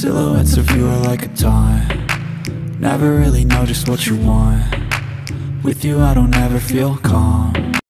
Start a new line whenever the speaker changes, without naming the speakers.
Silhouettes of you are like a taunt Never really know just what you want. With you I don't ever feel calm